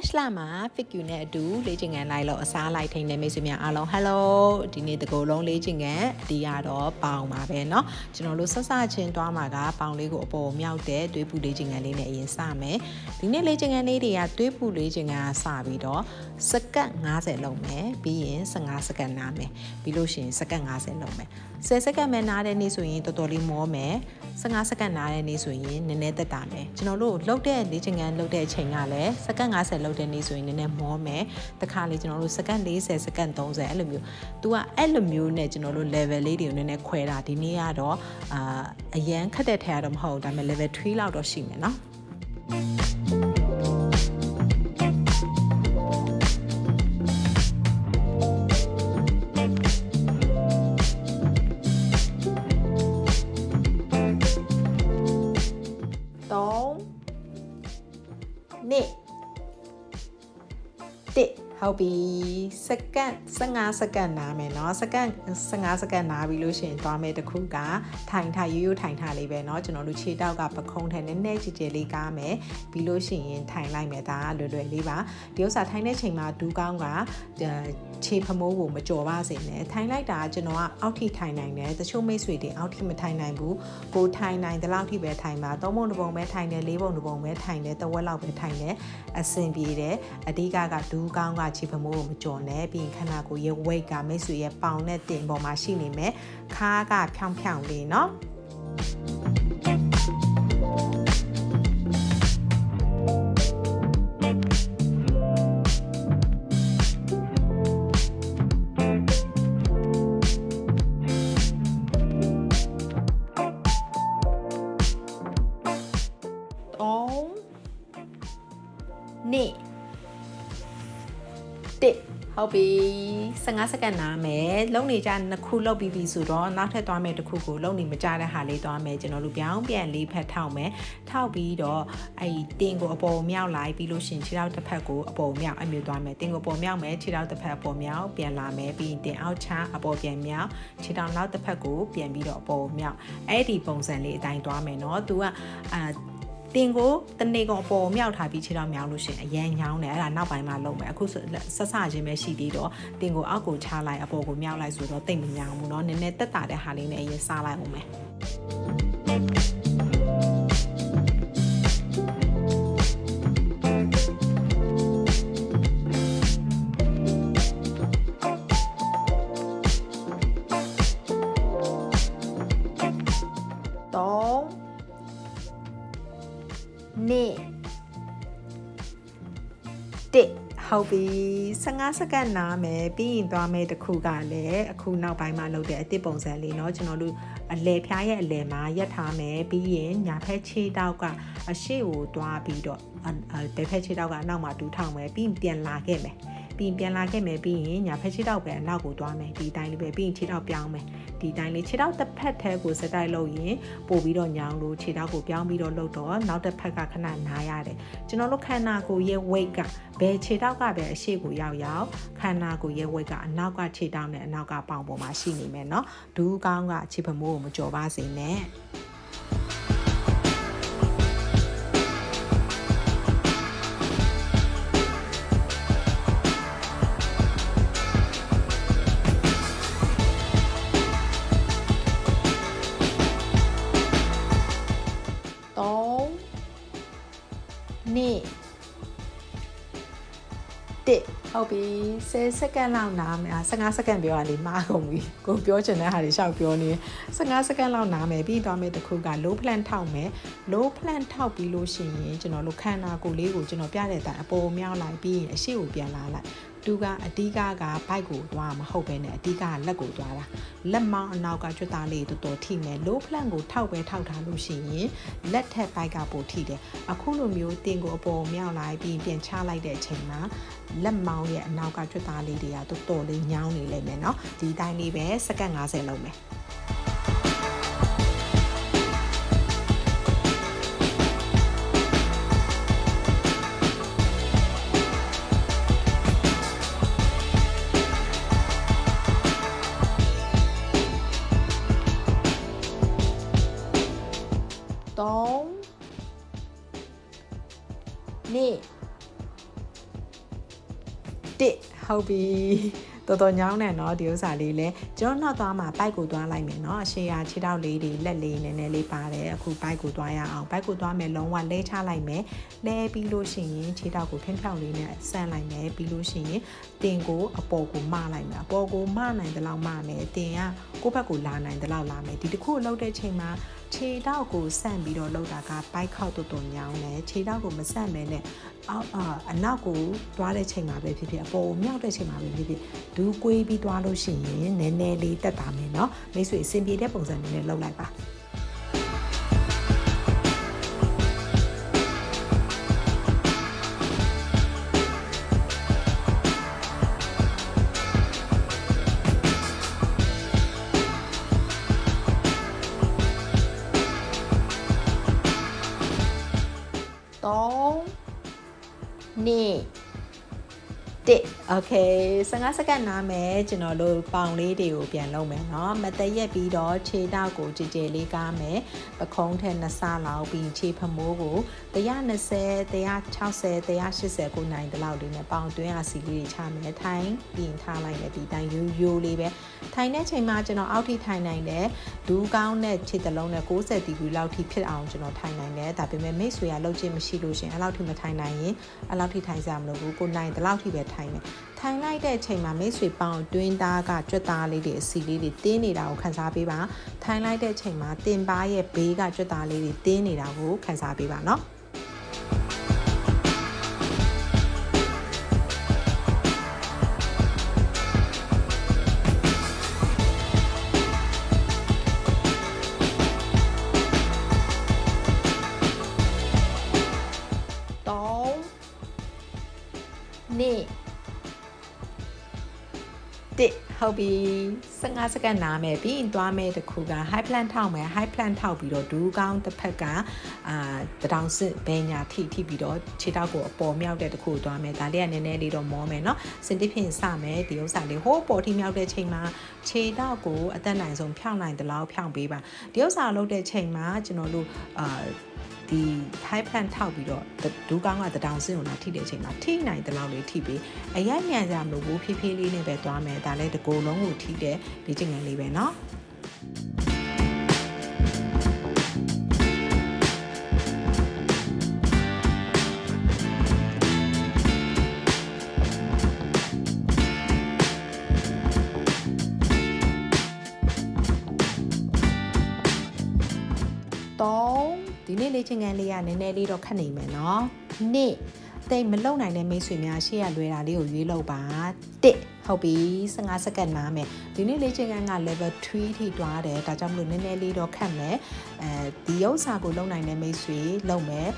မတ်လမှာ figure နဲ့အတူလေ့ကျင့်ခန်းလိုက်လို့အစားလိုက်ထိန်တဲ့မိတ်ဆွေများအားလုံး hello ဒီနေ့တကူလုံးလေ့ကျင့်ခန်းအတီးရတော့ပေါင်ပါပဲเนาะကျွန်တော်တို့ဆက်စချင်းတွားမှာကပေါင်လေးကိုအပေါ်မြောက်တဲ့သွေးပူလေ့ကျင့်ခန်းလေးနဲ့အရင်စမယ်ဒီနေ့လေ့ကျင့်ခန်းလေးတွေကသွေးပူလေ့ကျင့်ခန်းကစပြီးတော့စက္ကန့်90လုံးမယ်ပြီးရင်15စက္ကန့်နားမယ်ပြီးလို့ရှိရင်စက္ကန့်90လုံးမယ် 10စက္ကန့်ပဲနားတဲ့နေ့ဆိုရင်တော်တော်လေးမောမယ်15စက္ကန့်နားတဲ့နေ့ဆိုရင်နည်းနည်းသက်တာမယ်ကျွန်တော်တို့လှုပ်တဲ့လေ့ကျင့်ခန်းလှုပ်တဲ့အချိန်ကလည်းစက္ကန့်90လှုပ်တဲ့နေ့ဆိုရင်နည်းနည်းမောမယ်တခါလေကျွန်တော်တို့စက္ကန့်40စက္ကန့်30အဲ့လိုမျိုး तू ကအဲ့လိုမျိုးနဲ့ကျွန်တော်တို့ level လေးတွေကိုနည်းနည်းခွဲတာဒီနေ့ကတော့အာအရန်ခက်တဲ့ထဲကတော့မဟုတ်ဒါပေမဲ့ level 3လောက်တော့ရှိမယ်เนาะ ဟုတ်ပြီစက္ကန့်15စက္ကန့်နားမယ်เนาะစက္ကန့်15စက္ကန့်နားပြီလို့ရှိရင်သွားမယ်တခုကထိုင်ထားရိုးရိုးထိုင်ထားလေးပဲเนาะကျွန်တော်တို့ခြေတောက်ကပခုံးထဲနည်းနည်းကြည်ကြည်လေးကားမယ်ပြီးလို့ရှိရင်ထိုင်လိုက်မယ်ဒါလွယ်လွယ်လေးပါဒီဥစ္စာထိုင်တဲ့ချိန်မှာဒူးကောင်းကခြေဖမိုးကိုမကြော်ပါစေနဲ့ထိုင်လိုက်တာကျွန်တော်ကအောက်ထိထိုင်နိုင်တယ်တချို့မိတ်ဆွေတွေအောက်ထိမထိုင်နိုင်ဘူးကိုထိုင်နိုင်တဲ့လောက်ထိပဲထိုင်ပါသုံးပုံတစ်ပုံပဲထိုင်တယ်လေးပုံတစ်ပုံပဲထိုင်တယ်တဝက်လောက်ပဲထိုင်တယ်အဆင်ပြေတယ်အဓိကကဒူးကောင်းက ခြေဖမိုးကိုမကြော်နဲ့ပြီးရင်ခန္ဓာကိုယ်ရဲ့ weight ကမိတ်ဆွေရဲ့ပေါင်နဲ့တင်ပေါ်မှာရှိနေမယ်ခါးကဖြောင်းဖြောင်းလေးเนาะ ပြီး15စက္ကန့်နားမယ်လုံနေကြနှစ်ခုလောက်ပြီးပြီဆိုတော့နောက်ထပ်သွားမယ်တစ်ခုကိုလုံနေမကြတဲ့ဟာလေးသွားမယ်ကျွန်တော်တို့ပြောင်းပြန်လေးဖက်ထောက်မယ်ထောက်ပြီးတော့အဲ့တင်းကိုအပေါ်မြောက်လိုက်ပြီးလို့ရှင်ခြေထောက်တစ်ဖက်ကိုအပေါ်မြောက်အမျိုးသွားမယ်တင်းကိုပေါ်မြောက်မယ်ခြေထောက်တစ်ဖက်အပေါ်မြောက်ပြန်လာမယ်ပြီးရင်တင်းအောက်ချအပေါ်ပြန်မြောက်ခြေထောက်နောက်တစ်ဖက်ကိုပြန်ပြီးတော့အပေါ်မြောက်အဲ့ဒီပုံစံလေးအတိုင်းသွားမယ်နော်သူကအာ တင်ကိုတနေကောင်ပေါ်မြောက်ထားပြီးခြေထောက်မြောက်လို့ရှင်အရန်ညောင်းတယ်အဲ့ဒါနောက်ပိုင်းမှာလုံးမယ်အခုဆက်ဆချင်းပဲရှိသေးတော့တင်ကိုအောက်ကိုချလိုက်အပေါ်ကိုမြောက်လိုက်ဆိုတော့တိတ်မညောင်းဘူးเนาะနည်းနည်းတက်တာတဲ့ဟာလေးနဲ့အရင်စားလိုက်အောင်မယ် ဟုတ်ပြီ15စက္ကန့်နားမယ်ပြီးရင်သွားမယ်တခုကလည်းအခုနောက်ပိုင်းမှာလုပ်တဲ့အစ်စ်ပုံစံလေးเนาะကျွန်တော်တို့အလဲဖျားရဲ့အလဲမှာရက်ထားမယ်ပြီးရင်ညာဖက်ခြေတောက်ကအရှိကိုသွားပြီးတော့ဘယ်ဖက်ခြေတောက်ကအနောက်မှာတူးထောင်မယ်ပြီးရင်ပြန်လာခဲ့မယ် ပြီးပြန်လာခဲ့မယ်ပြီးရင်ညာဖက်ခြေတောက်ပဲအနောက်ကိုသွားမယ်ဒီအတိုင်းလေးပဲပြီးရင်ခြေတောက်ပြောင်းမယ်ဒီအတိုင်းလေးခြေထောက်တစ်ဖက်ထဲကိုစက်တိုက်လုပ်ရင်ပို့ပြီးတော့ညောင်းလို့ခြေထောက်ကိုပြောင်းပြီးတော့လုပ်တော့နောက်တစ်ဖက်ကခဏနားရတယ်ကျွန်တော်တို့ခန္ဓာကိုယ်ရဲ့ weight ကဘယ်ခြေထောက်ကပဲအရှိကိုရောက်ရောက်ခန္ဓာကိုယ်ရဲ့ weight ကအနောက်ကခြေထောက်နဲ့အနောက်ကပေါင်ပေါ်မှာရှိနေမယ်เนาะဒူးကောင်းကခြေဖမိုးကိုမကြော်ပါစေနဲ့နေ့ ပြီ10စက္ကန့်လောက်နားမယ်15စက္ကန့်ပြောရလေမှားကုန်ပြီကိုပြောချင်တဲ့ဟာတွေရှောက်ပြောနေ15စက္ကန့်လောက်နားမယ်ပြီးသွားမယ်တခုက low plan ထောက်မယ် low plan ထောက်ပြီးလို့ရှိရင်ကျွန်တော်တို့ခန္ဓာကိုယ်လေးကိုကျွန်တော်ပြတဲ့အတိုင်းအပေါ်မြောက်လိုက်ပြီးရင်အရှိကိုပြန်လာလိုက် သူကအဓိကကဘိုက်ကိုသွားမဟုတ်ပဲနဲ့အဓိကကလက်ကိုသွားတာလက်မောင်းအနောက်ကကျွတ်သားလေးတော်တော်ထိမယ် low plan ကိုထောက်ပဲထောက်ထားလို့ရှိရင်လက်ထက်ဘိုက်ကပိုထိတယ်အခုလိုမျိုးတင်ကိုအပေါ်မြောက်လိုက်ပြီးပြန်ချလိုက်တဲ့အချိန်မှာလက်မောင်းရဲ့အနောက်ကကျွတ်သားလေးတွေကတော်တော်လေးညောင်းနေလိမ့်မယ်เนาะဒီတိုင်းလေးပဲစက္ကန့်90လုံးမ တစ်ဟု တ်ပြီတော်တော်ညောင်းတယ်เนาะဒီဥစ္စာလေးလဲကျွန်တော်နောက်သွားမှာဘိုက်ကိုသွားလိုက်မယ်เนาะအရှေ့ရခြေထောက်လေးတွေလက်လေးနည်းနည်းလေးပါတယ်အခုဘိုက်ကိုသွားရအောင်ဘိုက်ကိုသွားမယ်လုံးဝလဲချလိုက်မယ်လဲပြီးလို့ရှိရင်ခြေထောက်ကိုဖျောင်းဖျောင်းလေးနဲ့ဆန့်လိုက်မယ်ပြီးလို့ရှိရင်တင်ကိုအပေါ်ကိုမလိုက်မယ်အပေါ်ကိုမနိုင်တဲ့လောက်မမယ်တင်ကကိုယ့်ဘက်ကိုလာနိုင်တဲ့လောက်လာမယ်ဒီတစ်ခုလောက်တဲ့ချိန်မှာခြေထောက်ကိုဆန့်ပြီးတော့လောက်တာကဘိုက်ခောက်တူတူညောင်းတယ်ခြေထောက်ကိုမဆန့်မဲနဲ့အောက်အနောက်ကိုတွားတဲ့ချိန်မှာပဲဖြစ်ဖြစ်အပေါ်ကိုမြောက်တဲ့ချိန်မှာပဲဖြစ်ဖြစ် ဒူးကွေးပြီးတွားလို့ရှိရင်နည်းနည်းလေးတက်တာမယ်เนาะမိတ်ဆွေအဆင်ပြေတဲ့ပုံစံမျိုးနဲ့လုပ်လိုက်ပါ โอเค15စက္ကန့်နားမယ်ကျွန်တော်တို့ပေါင်လေးတွေကိုပြန်လုပ်မယ်เนาะမတရက်ပြီးတော့ခြေထောက်ကိုကြည်ကြဲလေးကားမယ်ပခုံးထက်နှစ်ဆလောက်ပြီးခြေဖမိုးကို120 160 180ကိုနိုင်တလောက်လေးနဲ့ပေါင်တွင်းအစီလေးတွေချမယ်ထိုင်ပြင်ထားလိုက်မယ်ဒီတိုင်းရိုးရိုးလေးပဲထိုင်တဲ့ချိန်မှာကျွန်တော်အောက်ထိထိုင်နိုင်တယ်ဒူးကောင်းတဲ့ခြေတလုံးနဲ့60ဒီဂရီလောက်ထိဖြစ်အောင်ကျွန်တော်ထိုင်နိုင်တယ်ဒါပေမဲ့မိတ်ဆွေကလှုပ်ခြင်းမရှိလို့ရှင်အဲ့လောက်ထိမထိုင်နိုင်ရင်အဲ့လောက်ထိထိုင်စရာမလိုဘူးကိုနိုင်တလောက်ထိပဲထိုင်မယ် ထိုင်လိုက်တဲ့အချိန်မှာမိတ်ဆွေပေါင်တွင်းသားကကြွက်သားလေးတွေအစီလေးတွေတင်းနေတာကိုခန်းစားပေးပါထိုင်လိုက်တဲ့အချိန်မှာတင်ပါရဲ့ဘေးကကြွက်သားလေးတွေတင်းနေတာကိုခန်းစားပေးပါเนาะ ထုတ်ပြီး15စက္ကန့်နားမယ်ပြီးရင်သွားမယ်တခုက high plan ထောက်မယ် high plan ထောက်ပြီးတော့ဒူးကောင်းတစ်ဖက်ကအာတတောင်စစ်ဘဲညာထိထိပြီးတော့ခြေထောက်ကိုအပေါ်မြောက်တဲ့တခုကိုသွားမယ်ဒါလေးကနည်းနည်းလေးတော့မောမယ်နော်စင်တိဖြင့်စမယ်ဒီဥစ္စာလေးဟိုးပေါ်ထိမြောက်တဲ့ချိန်မှာခြေထောက်ကိုအသက်နိုင်ဆုံးဖြောင်းနိုင်တလောက်ဖြောင်းပေးပါဒီဥစ္စာလုပ်တဲ့ချိန်မှာကျွန်တော်တို့အာ ဒီ high plan ထောက်ပြီးတော့ဒူးကောင်းကတတောင်စင်းကိုလာထိတဲ့အချိန်မှာထိနိုင်တဲ့လောက်လေးထိပြီးအရိုက်ညံကြမလို့ဘူးဖြည်းဖြည်းလေးနဲ့ပဲသွားမယ်ဒါလည်းတကိုယ်လုံးကိုထိတဲ့လေ့ကျင့်ခန်းလေးပဲเนาะ င့်ခန်းလေးကနည်းနည်းလေးတော့ခက်နေမယ်နော်နှစ်တိတ်မလုံနိုင်တဲ့မိတ်ဆွေများရှေ့ရလွယ်တာလေးကိုရွေးလို့ပါတစ်ဟုတ်ပြီ15စက္ကန့်နားမယ်ဒီနေ့လေ့ကျင့်ခန်းက level 3ထိတွားတယ်ဒါကြောင့်မလို့နည်းနည်းလေးတော့ခက်မယ်အဲဒီဥစ္စာကိုလုံနိုင်တဲ့မိတ်ဆွေလုံမယ်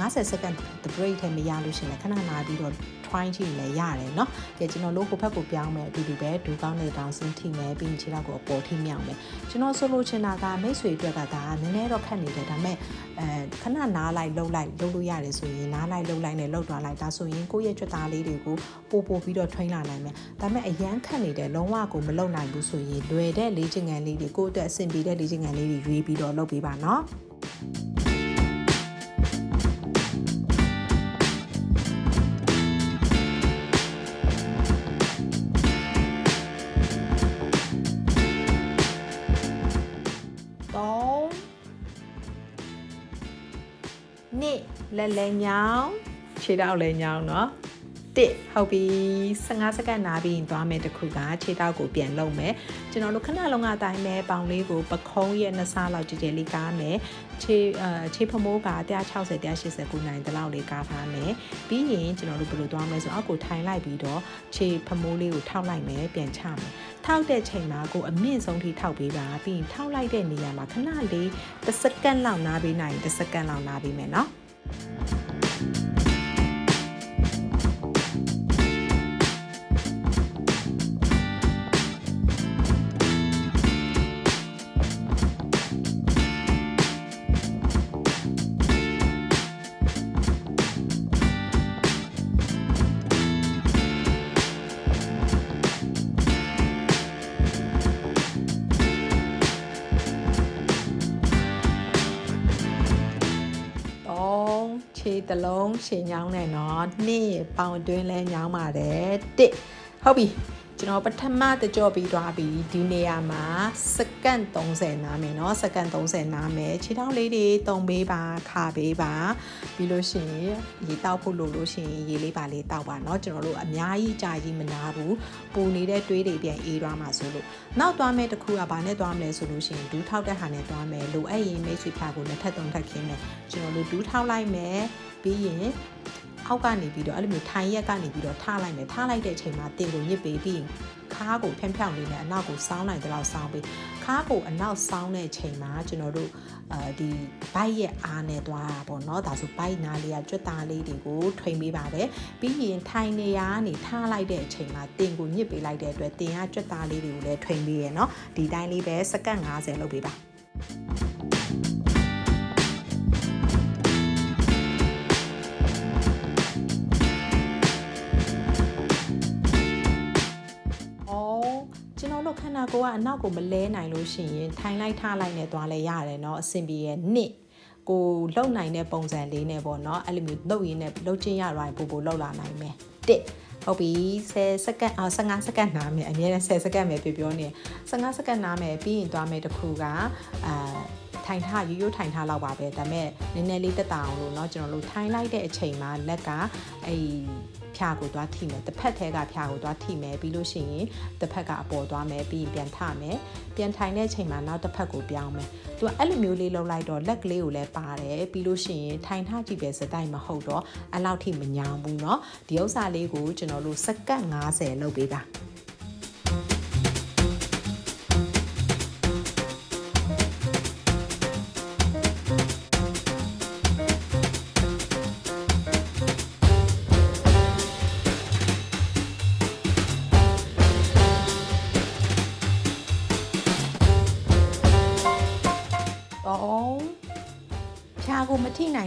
50စက္ကန့် break ထဲမရလို့ရှင်လည်းခဏနာပြီးတော့ try ကြည့်လည်းရတယ်เนาะကဲကျွန်တော်တို့ကိုဖက်ကိုပြောင်းမယ်အတူတူပဲဒူကောင်းတဲ့တောင်စင်းထိမယ်ပြီးရင်ခြေထောက်ကိုအပေါ်ထိမြောက်မယ်ကျွန်တော်ဆိုလို့ချင်တာကမိတ်ဆွေအတွက်ကဒါနည်းနည်းတော့ခက်နေတယ်ဒါပေမဲ့အဲခဏနားလိုက်လှုပ်လိုက်လှုပ်လို့ရတယ်ဆိုရင်နားလိုက်လှုပ်လိုက်နဲ့လှုပ်သွားလိုက်ဒါဆိုရင်ကိုယ့်ရဲ့ကြွသားလေးတွေကိုပို့ပို့ပြီးတော့ train လာနိုင်မယ်ဒါပေမဲ့အရန်ခက်နေတယ်လုံးဝကိုမလှုပ်နိုင်ဘူးဆိုရင်လွယ်တဲ့လေ့ကျင့်ခန်းလေးတွေကိုယ့်အတွက်အဆင်ပြေတဲ့လေ့ကျင့်ခန်းလေးတွေရွေးပြီးတော့လုပ်ပေးပါနော်နှစ် လက်လဲညောင်းခြေထောက်လဲညောင်းเนาะတစ်ဟုတ်ပြီ15စက္ကန့်နားပြီးရင်သွားမယ်တခုကခြေထောက်ကိုပြန်လုံမယ်ကျွန်တော်တို့ခဏလုံးကအတိုင်းပဲပေါင်လေးကိုပခုံးရဲ့နှစ်ဆလောက်ကြည်ကြဲလေးကားမယ်ခြေအာခြေဖမိုးက160 180ကိုနိုင်တလောက်လေးကားထားမယ်ပြီးရင်ကျွန်တော်တို့ဘယ်လိုသွားမလဲဆိုအောက်ကိုထိုင်လိုက်ပြီးတော့ခြေဖမိုးလေးကိုထောက်လိုက်မယ်ပြန်ချမယ်ထောက်တဲ့ချိန်မှာကိုအမြင့်ဆုံးထိထောက်ပေးပါပြီးရင်ထောက်လိုက်တဲ့နေရာမှာခဏလေးတစ်စက္ကန့်လောက်နားပေးနိုင်တစ်စက္ကန့်လောက်နားပေးမယ်နော် တ လုံးရှင်ညောင်းနေနော်နှစ်ပေါင်တွင်းလဲညောင်းပါတယ်တစ်ဟုတ်ပြီကျွန်တော်ပထမတကြောပြီးသွားပြီဒီနေရာမှာစက္ကန့်30နားမယ်เนาะစက္ကန့်30နားမယ်ခြေထောက်လေးတွေတုံပေးပါခါပေးပါပြီးလို့ရှိရင်ရေတောက်ဖို့လိုလို့ရှိရင်ရေလေးပါလေးတောက်ပါเนาะကျွန်တော်တို့အများကြီးကြာကြီးမနာဘူးပူနေတဲ့တွေးတွေပြန်အေးသွားမှာဆိုလို့နောက်သွားမယ်တခုကဘာနဲ့သွားမလဲဆိုလို့ရှိရင်ဒူးထောက်တဲ့ဟာနဲ့သွားမယ်လိုအပ်ရင်မိတ်ဆွေဖြာကိုနှစ်ထပ်သုံးထပ်ခင်းမယ်ကျွန်တော်တို့ဒူးထောက်လိုက်မယ် ပြီးရင်အောက်ကနေပြီးတော့အဲ့လိုမျိုးထိုင်ရက်ကနေပြီးတော့ထားလိုက်မယ်ထားလိုက်တဲ့အချိန်မှာတင်ကိုညစ်ပေးပြီးခါးကိုဖျောင်းဖျောင်းလေးနဲ့အနောက်ကိုစောင်းနိုင်တဲ့လောက်စောင်းပြီးခါးကိုအနောက်စောင်းတဲ့အချိန်မှာကျွန်တော်တို့အဲဒီဘိုက်ရဲ့အားနဲ့သွားတာပေါ့နော်ဒါဆိုဘိုက်နားလေးကကြွက်သားလေးတွေကိုထွင်ပေးပါတယ်ပြီးရင်ထိုင်နေရကနေထားလိုက်တဲ့အချိန်မှာတင်ကိုညစ်ပေးလိုက်တဲ့အတွက်တင်ကကြွက်သားလေးတွေကိုလည်းထွင်ပေးရနော်ဒီတိုင်းလေးပဲစက္ကန့်50လုပ်ပေးပါ န္ဓာကိုယ်ကအနောက်ကိုမလဲနိုင်လို့ရှိရင်ထိုင်လိုက်ထားလိုက်နဲ့သွားလဲရတယ်เนาะအဆင်ပြေရဲ့နှစ်ကိုလှုပ်နိုင်တဲ့ပုံစံလေးနဲ့ပေါ့เนาะအဲ့လိုမျိုးလှုပ်ရင်းနဲ့လှုပ်ချင်းရတိုင်းပို့ပို့လှုပ်လာနိုင်မယ်တစ်ဟုတ်ပြီ10စက္ကန့်အော်15စက္ကန့်နားမယ်အမြဲတမ်း10စက္ကန့်ပဲပြောပြောနေ15စက္ကန့်နားမယ်ပြီးရင်သွားမယ်တခုကအာ ထိုင်ထားရိုးရိုးထိုင်ထားလောက်ပါပဲဒါပေမဲ့နည်းနည်းလေးတက်တာအောင်လို့เนาะကျွန်တော်တို့ထိုင်လိုက်တဲ့အချိန်မှာလက်ကအဲ့ဖြာကိုသွားထိမယ်တစ်ဖက်ထဲကဖြာကိုသွားထိမယ်ပြီးလို့ရှိရင်တစ်ဖက်ကအပေါ်သွားမယ်ပြီးရင်ပြန်ထမယ်ပြန်ထိုင်တဲ့အချိန်မှာနောက်တစ်ဖက်ကိုပြောင်းမယ်သူကအဲ့လိုမျိုးလေးလှုပ်လိုက်တော့လက်ကလေးကိုလည်းပါတယ်ပြီးလို့ရှိရင်ထိုင်ထကြည့်ပဲစတိုင်မဟုတ်တော့အဲ့လောက်ထိမညောင်ဘူးเนาะဒီဥစ္စာလေးကိုကျွန်တော်တို့စက္ကန့်90လုပ်ပေးပါ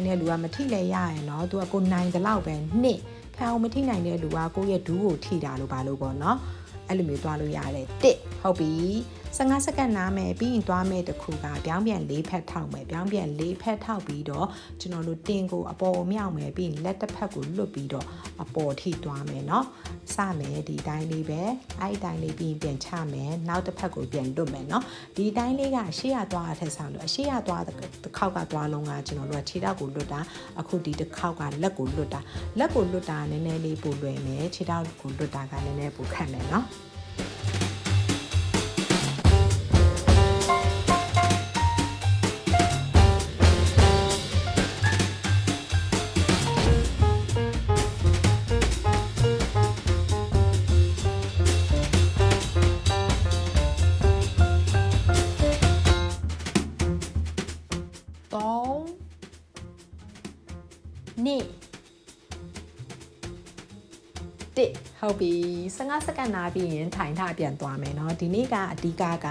တဲ့လူကမထိလဲရရင်တော့သူကကိုနိုင်တဲ့လောက်ပဲနှစ်ဖန်အောင်မထိနိုင်တဲ့လူကကိုယ့်ရဲ့ဒူးကိုထိတာလို့ပါလို့ပေါ့နော်အဲ့လိုမျိုးသွားလို့ရတယ်တစ်ဟုတ်ပြီ 15စက္ကန့်နားမယ်ပြီးရင်သွားမယ်တခုကပြောင်းပြန်၄ဖက်ထောက်မယ်ပြောင်းပြန်၄ဖက်ထောက်ပြီးတော့ကျွန်တော်တို့တင်ကိုအပေါ်မြောက်မယ်ပြီးရင်လက်တစ်ဖက်ကိုလွတ်ပြီးတော့အပေါ်ထိသွားမယ်เนาะစမယ်ဒီတိုင်းလေးပဲအဲ့ဒီတိုင်းလေးပြီးရင်ပြန်ချမယ်နောက်တစ်ဖက်ကိုပြန်လွတ်မယ်เนาะဒီတိုင်းလေးကရှေ့ရသွားတဲ့ဆောင်းလို့အရှေ့ရသွားတစ်ခေါက်ကသွားလုံးကကျွန်တော်တို့ကခြေထောက်ကိုလွတ်တာအခုဒီတစ်ခေါက်ကလက်ကိုလွတ်တာလက်ကိုလွတ်တာနည်းနည်းလေးပိုလွယ်မယ်ခြေထောက်ကိုလွတ်တာကနည်းနည်းပိုခက်မယ်เนาะ ဟုတ်ပြီ15စက္ကန့်နားပြီးရင်ထိုင်ထပြန်သွားမယ်เนาะဒီနေ့ကအဓိကက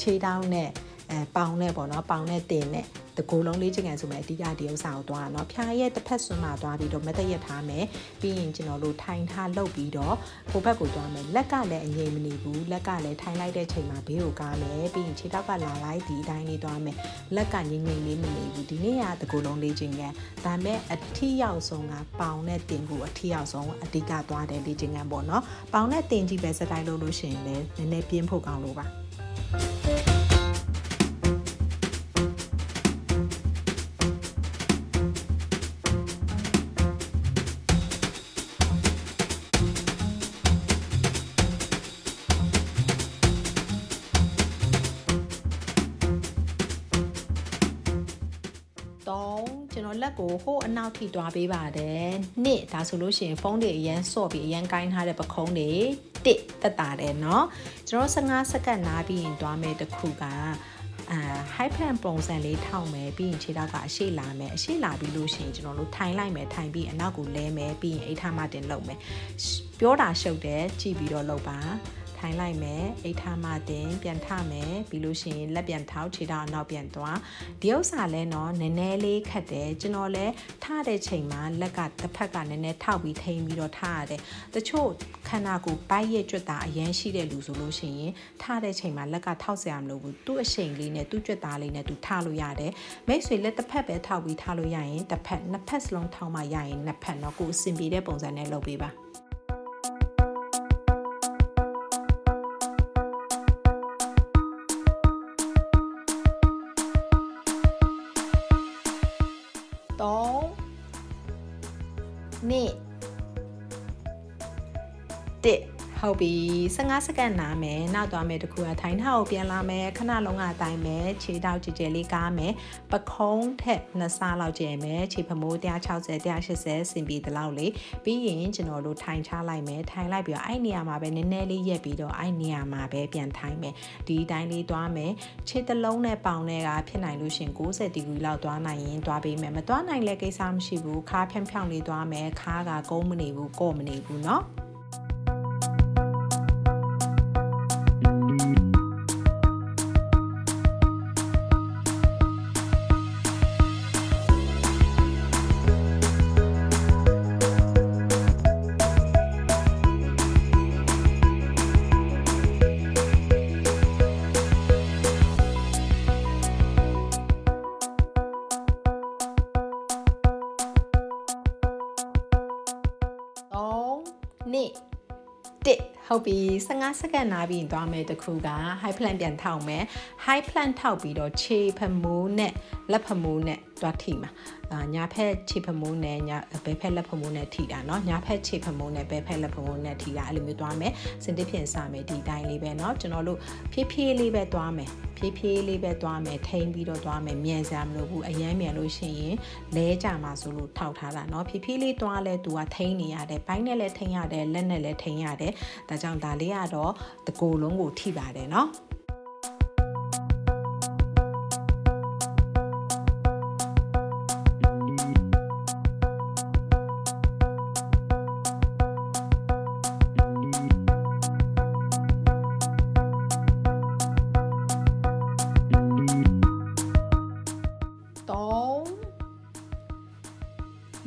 ခြေထောက်နဲ့အဲပေါင်နဲ့ပေါ့เนาะပေါင်နဲ့တင်နဲ့ တကူလုံးလေးချင်ကန်ဆိုမဲ့အဓိကဒီဥစ္စာကိုသွားတာเนาะဖျားရဲ့တစ်ဖက်ဆွန်းမှာသွားပြီးတော့မသက်ရထားမယ်ပြီးရင်ကျွန်တော်တို့ထိုင်ထားလှုပ်ပြီးတော့ဟိုဘက်ကိုသွားမယ်လက်ကလည်းအငြိမ်မနေဘူးလက်ကလည်းထိုင်လိုက်တဲ့ချိန်မှာဘေးကိုကားမယ်ပြီးရင်ခြေထောက်ကလာလိုက်ဒီအတိုင်းလေးသွားမယ်လက်ကငြိမ်ငြိမ်လေးမနေဘူးဒီနေ့ကတကူလုံးလေးချင်ကန်ဒါမဲ့အထီရောက်ဆုံးကပေါင်နဲ့တင်ကိုအထီရောက်ဆုံးအဓိကသွားတယ်လေးချင်ကန်ပေါ့เนาะပေါင်နဲ့တင်ကြည့်ပဲစတိုင်းလို့လို့ရှိရင်လည်းနည်းနည်းပြင်းဖို့ကောင်းလို့ပါကျွန် က်ကိုဟိုးအနောက်ထိတွားပေးပါတယ်။နှစ်ဒါဆိုလို့ရှိရင်ဖုန်းတွေအရန်ဆော့ပြီးအရန်ကိုင်းထားတဲ့ပခုံးတွေတစ်တက်တာတယ်နော်။ကျွန်တော်15စက္ကန့်နားပြီးရင်တွားမယ်တစ်ခုကအာ high plan ပုံစံလေးထောင်းမယ်ပြီးရင်ခြေထောက်ကအရှိလာမယ်အရှိလာပြီးလို့ရှိရင်ကျွန်တော်တို့ထိုင်လိုက်မယ်ထိုင်ပြီးအနောက်ကိုလဲမယ်ပြီးရင်အိတ်ထားမှတင်လုပ်မယ်ပြောတာရှုပ်တယ်ကြည့်ပြီးတော့လုပ်ပါ ထိုင်လိုက်မယ်အိတ်ထားမှတင်ပြန်ထမယ်ပြီးလို့ရှိရင်လက်ပြန်ထောက်ခြေထောက်နောက်ပြန်သွားဒီဥစ္စာလဲတော့နည်းနည်းလေးခက်တယ်ကျွန်တော်လဲထားတဲ့ချိန်မှာလက်ကတစ်ဖက်ကနည်းနည်းထောက်ပြီးထိန်ပြီးတော့ထားရတယ်တချို့ခန္ဓာကိုယ်ပိုက်ရဲ့ကြွက်တာအရန်ရှိတဲ့လူဆိုလို့ရှိရင်ထားတဲ့ချိန်မှာလက်ကထောက်ဆရာမလို့ဘူးသူ့အချိန်လေးနဲ့သူ့ကြွက်သားလေးနဲ့သူထားလို့ရတယ်မိတ်ဆွေလက်တစ်ဖက်ပဲထောက်ပြီးထားလို့ရရင်တစ်ဖက်နှစ်ဖက်စလုံးထောက်မှရရင်နှစ်ဖက်တော့ကိုယ်အဆင်ပြေတဲ့ပုံစံနဲ့လုပ်ပေးပါ နှစ်တစ် ဟုတ်ပြီ15စက္ကန့်နားမယ်နောက်သွားမယ်တခုကထိုင်ထောက်ပြန်လာမယ်ခဏလုံးကအတိုင်းမယ်ခြေထောက်ကြည်ကြဲလေးကားမယ်ပခုံးထက်နှစ်ဆလောက်ကျဲမယ်ခြေဖမိုး160 180စင်ပြီးတလောက်လေးပြီးရင်ကျွန်တော်တို့ထိုင်ချလိုက်မယ်ထိုင်လိုက်ပြီးတော့အဲ့နေရာမှာပဲနည်းနည်းလေးရက်ပြီးတော့အဲ့နေရာမှာပဲပြန်ထိုင်မယ်ဒီအတိုင်းလေးသွားမယ်ခြေတလုံးနဲ့ပေါင်နဲ့ကဖြစ်နိုင်လို့ရှင်90ဒီဂရီလောက်သွားနိုင်ရင်သွားပေးမယ်မသွားနိုင်လဲကိစ္စမရှိဘူးခါဖြောင်ဖြောင်လေးသွားမယ်ခါကကုန်းမနေဘူးကော့မနေဘူးเนาะ ဟုတ်ပြီ15စက္ကန့်နားပြီးသွားမယ်တခုက high plan ပြန်ထောက်မယ် high plan ထောက်ပြီးတော့ခြေဖမိုးနဲ့လက်ဖမိုးနဲ့ တွားထိမှာညာဖက်ခြေဖမိုးနဲ့ညာဘဲဖက်လက်ဖမိုးနဲ့ထိတာเนาะညာဖက်ခြေဖမိုးနဲ့ဘဲဖက်လက်ဖမိုးနဲ့ထိတာအဲ့လိုမျိုးသွားမယ်စင်တစ်ဖြင့်စမယ်ဒီတိုင်းလေးပဲเนาะကျွန်တော်တို့ဖြည်းဖြည်းလေးပဲသွားမယ်ဖြည်းဖြည်းလေးပဲသွားမယ်ထိန်းပြီးတော့သွားမယ်မြန်စရာမလိုဘူးအရန်မြန်လို့ရှိရင်လဲကြမှာဆိုလို့ထောက်ထားတာเนาะဖြည်းဖြည်းလေးသွားလဲသူကထိန်းနေရတယ်ဘိုင်းနဲ့လည်းထိန်းရတယ်လက်နဲ့လည်းထိန်းရတယ်ဒါကြောင့်ဒါလေးကတော့တကိုယ်လုံးကိုထိပါတယ်เนาะ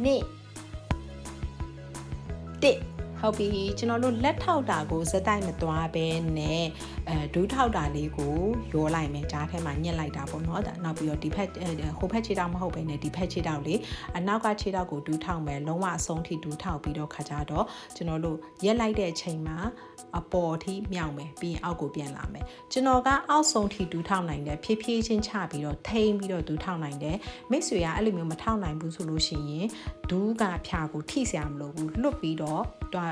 နေ့တစ်ဟုတ်ပြီကျွန်တော်တို့လက်ထောက်တာကိုစက်တိုက်မသွားဘဲနဲ့အဲဒူးထောက်တာလေးကိုရောလိုက်မယ်ကြားထဲမှာညှက်လိုက်တာပေါ့နော်နောက်ပြီးတော့ဒီဖက်ဟိုဖက်ခြေထောက်မဟုတ်ဘဲနဲ့ဒီဖက်ခြေထောက်လေးအနောက်ကခြေထောက်ကိုဒူးထောက်မယ်လုံးဝအဆုံးထိဒူးထောက်ပြီးတော့ခါကြတော့ကျွန်တော်တို့ရက်လိုက်တဲ့အချိန်မှာ အပေါ်ထိမြောက်မယ်ပြီးရင်အောက်ကိုပြန်လာမယ်ကျွန်တော်ကအောက်ဆုံးထိဒူးထောက်နိုင်တယ်ဖြည်းဖြည်းချင်းချပြီးတော့ထိမ့်ပြီးတော့ဒူးထောက်နိုင်တယ်မိတ်ဆွေကအဲ့လိုမျိုးမထောက်နိုင်ဘူးဆိုလို့ရှိရင်ဒူးကဖြာကိုထိစရာမလိုဘူးလွတ်ပြီးတော့ တော့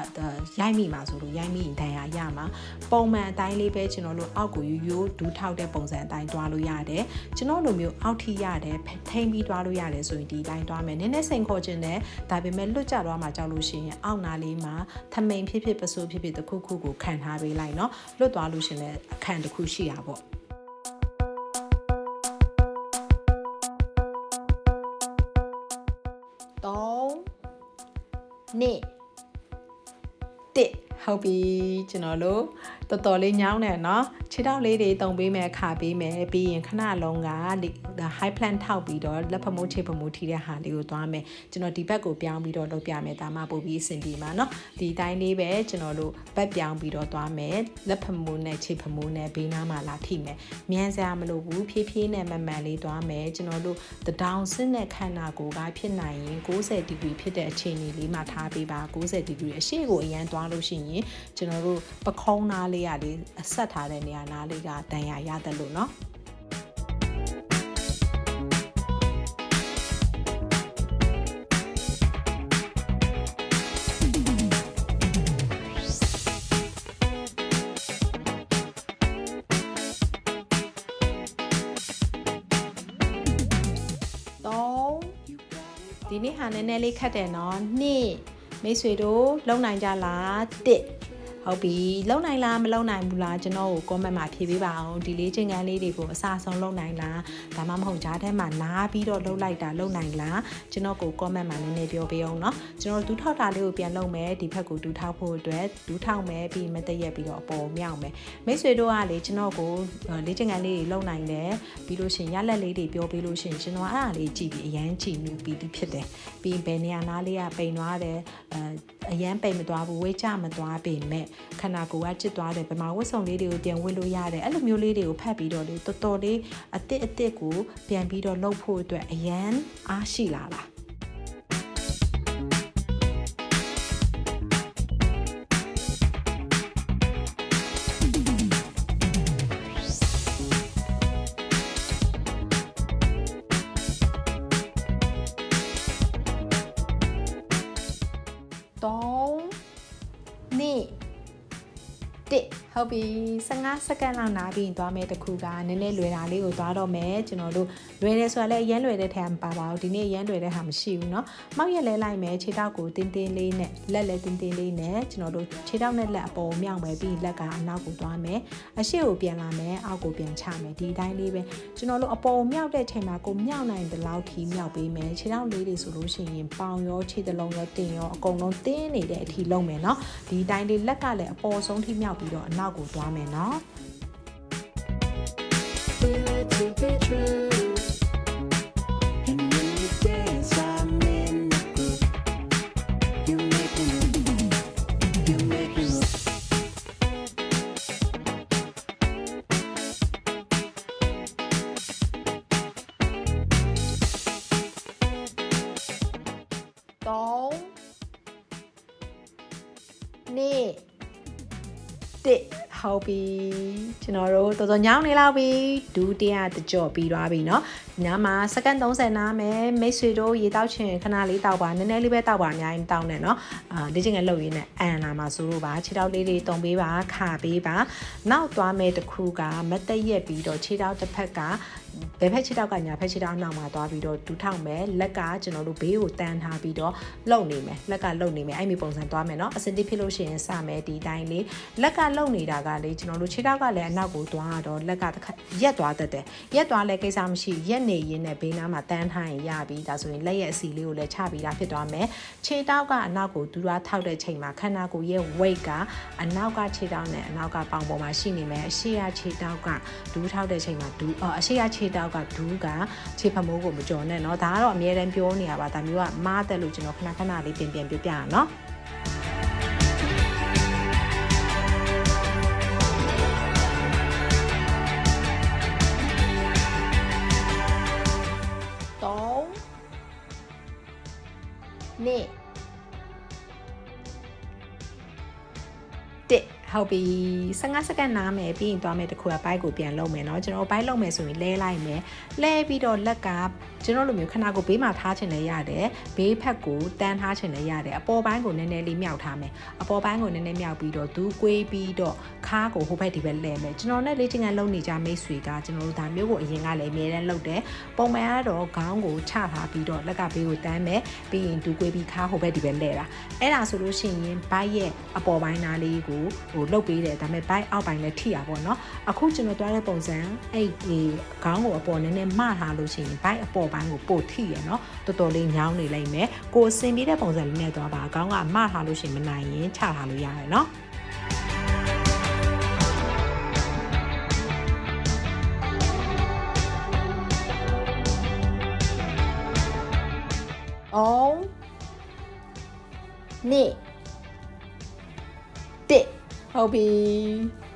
ရိုက်မိမှာဆိုလို့ရိုက်မိရင်ဒဏ်ရာရမှာပုံမှန်အတိုင်းလေးပဲကျွန်တော်တို့အောက်ကိုရိုးရိုးဒူးထောက်တဲ့ပုံစံအတိုင်းတွားလို့ရတယ်ကျွန်တော်လိုမျိုးအောက်ထိရတယ်ထိမ့်ပြီးတွားလို့ရတယ်ဆိုရင်ဒီအတိုင်းတွားမယ်နည်းနည်းစိန်ခေါ်ခြင်းနဲ့ဒါပေမဲ့လွတ်ကျသွားမှကြောက်လို့ရှိရင်အောက်နာလေးမှာထမိန်ဖြစ်ဖြစ်ပစိုးဖြစ်ဖြစ်တစ်ခုခုကိုခံထားပေးလိုက်เนาะလွတ်သွားလို့ရှင်လည်းအခန့်တစ်ခုရှိတာပေါ့3နှ စ်တစ်ဟုတ်ပြီကျွန်တော်တို့ တော်တော်လေးညောင်းတယ်နော်ခြေထောက်လေးတွေတုံပေးမယ်ခါပေးမယ်ပြီးရင်ခဏလုံးက high plan ထောက်ပြီးတော့လက်ဖမိုးခြေဖမိုးထီတဲ့ဟာလေးကိုသွားမယ်ကျွန်တော်ဒီဘက်ကိုပြောင်းပြီးတော့လုပ်ပြမယ်ဒါမှပို့ပြီးအဆင်ပြေမှာနော်ဒီတိုင်းလေးပဲကျွန်တော်တို့ဘက်ပြောင်းပြီးတော့သွားမယ်လက်ဖမိုးနဲ့ခြေဖမိုးနဲ့ဘေးနားမှာလာထိမယ်မြန်စရာမလိုဘူးဖြည်းဖြည်းနဲ့မမှန်လေးသွားမယ်ကျွန်တော်တို့တဒေါင်စစ်နဲ့ခန္ဓာကိုယ်ကဖြစ်နိုင်ရင်90ဒီဂရီဖြစ်တဲ့အခြေအနေလေးမှာထားပေးပါ90ဒီဂရီအရှိကိုအရန်သွားလို့ရှိရင်ကျွန်တော်တို့ပခုံးသားလေးကလေးအဆက်ထားတဲ့နေရာနားလေးကဒဏ်ရာရတယ်လို့เนาะဒီနေ့ဟာနည်းနည်းလေးခက်တယ်နော်နှစ်မိတ်ဆွေတို့လုံနိုင်ကြလားတစ် ဟုတ်ပြီလုံနိုင်လားမလုံနိုင်ဘူးလားကျွန်တော်ကို comment မှာဖြေပေးပါအောင်ဒီလေးချင်းကန်းလေးတွေကိုအစားဆုံးလုံနိုင်လားဒါမှမဟုတ်ဂျားထဲမှာနားပြီးတော့လုံလိုက်တာလုံနိုင်လားကျွန်တော်ကို comment မှာနည်းနည်းပြောပေးအောင်เนาะကျွန်တော်ဒူးထောက်တာလေးကိုပြန်လုံမယ်ဒီဘက်ကိုဒူးထောက်ဖို့အတွက်ဒူးထောက်မယ်ပြီးမတရက်ပြီးတော့အပေါ်မြောက်မယ်မိတ်ဆွေတို့ကလေကျွန်တော်ကိုလေးချင်းကန်းလေးတွေလုံနိုင်တယ်ပြီးလို့ရှင်ရလက်လေးတွေပြောပေးလို့ရှင်ကျွန်တော်အဲ့ဒါလေးကြည့်ပြီးအရန်ကြည့်နူပြီးဖြစ်တယ်ပြီးဘယ်နေရာနားလေးကပိန်သွားတယ်အရန်ပိန်မသွားဘူးဝေးချမသွားပေမဲ့ ခန္ဓာကိုယ်ကချစ်သွားတယ်ဗမာဝတ်စုံလေးတွေကိုပြန်ဝတ်လို့ရတယ်အဲ့လိုမျိုးလေးတွေကိုဖတ်ပြီးတော့လေတော်တော်လေးအစ်စ်အစ်စ်ကိုပြန်ပြီးတော့လှုပ်ဖို့အတွက်အရန်အားရှိလာတာ ဟုတ်ပြီ15စက္ကန့်လောက်နားပြီးသွားမယ်တခုကနည်းနည်းလွယ်တာလေးကိုသွားတော့မယ်ကျွန်တော်တို့လွယ်တယ်ဆိုတာလည်းရမ်းလွယ်တဲ့ထဲမှာမပါပါဘူးဒီနေ့ရမ်းလွယ်တဲ့ဟာမရှိဘူးเนาะမောက်ရက်လဲလိုက်မယ်ခြေထောက်ကိုတင်းတင်းလေးနဲ့လက်လည်းတင်းတင်းလေးနဲ့ကျွန်တော်တို့ခြေထောက်နဲ့လက်အပေါ်မြောက်မယ်ပြီးလက်ကအနောက်ကိုသွားမယ်အရှိကိုပြန်လာမယ်အောက်ကိုပြန်ချမယ်ဒီအတိုင်းလေးပဲကျွန်တော်တို့အပေါ်မြောက်တဲ့ချိန်မှာကိုမြောက်နိုင်တဲ့လောက်ထိမြောက်ပေးမယ်ခြေထောက်လေးတွေဆိုလို့ရှိရင်ပေါင်ရောခြေသလုံးရောတင်ရောအကုန်လုံးတင်းနေတဲ့အထိလုံးမယ်เนาะဒီအတိုင်းလေးလက်ကလည်းအပေါ်ဆုံးထိမြောက်ပြီးတော့အနောက် ကိုသွားမယ်နော် We met to be true ဟုတ်ပြီကျွန်တော်တို့တော်တော်ညောင်းနေလောက်ပြီဒူးတရားတကြော့ပြီးသွားပြီเนาะညမှာစက္ကန့်30နားမယ်မိတ်ဆွေတို့ရေတောက်ချင်ခဏလေးတောက်ပါနည်းနည်းလေးပဲတောက်ပါအများကြီးတောက်နေเนาะအာဒီချင်းကလှုပ်ရင်းနဲ့အန်လာမှာဆိုလို့ပါခြေထောက်လေးလေးတုံပေးပါခါပေးပါနောက်သွားမယ်တခုကမတရက်ပြီးတော့ခြေထောက်တစ်ဖက်က ဘယ်ဖက်ခြေထောက်ကညာဖက်ခြေထောက်နောက်မှာသွားပြီးတော့ဒူးထောက်မယ်လက်ကကျွန်တော်တို့ဘေးကိုတန်းထားပြီးတော့လှုပ်နေမယ်လက်ကလှုပ်နေမယ်အဲ့ဒီပုံစံသွားမယ်เนาะအစင်တိဖြစ်လို့ရှိရင်စမယ်ဒီတိုင်းလေးလက်ကလှုပ်နေတာကလေကျွန်တော်တို့ခြေထောက်ကလည်းအနောက်ကိုသွားတော့လက်ကရက်သွားတတ်တယ်ရက်သွားလဲကိစ္စမရှိရက်နေရင်းနဲ့ဘေးနားမှာတန်းထားရင်ရပြီဒါဆိုရင်လက်ရဲ့အစီလေးကိုလည်းချပြီးသားဖြစ်သွားမယ်ခြေထောက်ကအနောက်ကိုဒူးသွားထောက်တဲ့ချိန်မှာခန္ဓာကိုယ်ရဲ့ weight ကအနောက်ကခြေထောက်နဲ့အနောက်ကပေါင်ပေါ်မှာရှိနေမယ်အရှိရခြေထောက်ကဒူးထောက်တဲ့ချိန်မှာဒူးအရှိရခြေ ေခြေတောက်ကဒူးကခြေဖမိုးကိုမကြော်နဲ့เนาะဒါကတော့အများတန်းပြောနေရပါဒါမျိုးကမားတက်လို့ကျွန်တော်ခဏခဏလေးပြင်ပြင်ပြပြရအောင်เนาะ3 2 ဟုတ်ပြီ15စက္ကန့်နားမယ်ပြီးရင်သွားမယ်တခုကဘိုက်ကိုပြန်လုံးမယ်เนาะကျွန်တော်ဘိုက်လုံးမယ်ဆိုရင်လဲလိုက်မယ်လဲပြီးတော့လက်က ကျွန်တော်လိုမျိုးခနာကိုဘေးမှာထားချင်လည်းရတယ်ဘေးဖက်ကိုတန်းထားချင်လည်းရတယ်အပေါ်ပိုင်းကိုနည်းနည်းလေးမြောက်ထားမယ်အပေါ်ပိုင်းကိုနည်းနည်းမြောက်ပြီးတော့ဒူးကွေးပြီးတော့ခါကိုဟိုဘက်ဒီဘက်လဲမယ်ကျွန်တော်နဲ့လေ့ကျင့်ခန်းလုပ်နေကြမိတ်ဆွေကကျွန်တော်တို့ဒါမျိုးကိုအရင်ကလည်းအမြဲတမ်းလုပ်တယ်ပုံမှန်ကတော့ခေါင်းကိုချထားပြီးတော့လက်ကဘေးကိုတန်းမယ်ပြီးရင်ဒူးကွေးပြီးခါဟိုဘက်ဒီဘက်လဲတာအဲ့ဒါဆိုလို့ရှိရင်ဘိုက်ရဲ့အပေါ်ပိုင်းသားလေးကိုဟိုလှုပ်ပေးတယ်ဒါပေမဲ့ဘိုက်အောက်ပိုင်းလည်းထိတာပေါ့နော်အခုကျွန်တော်တွားတဲ့ပုံစံအဲ့ဒီခေါင်းကိုအပေါ်နည်းနည်းမထားလို့ရှိရင်ဘိုက်အပေါ်ဘိုင်းကိုပို့ထိရနော်တော်တော်လေးညောင်းနေလိမ့်မယ်ကိုအစင်ပြေးတဲ့ပုံစံလေးနဲ့သွားပါခေါင်းကမထားလို့ရှိရင်မနိုင်ရင်ချထားလို့ရတယ်နော်အောင်နေတစ်ဟုတ်ပြီ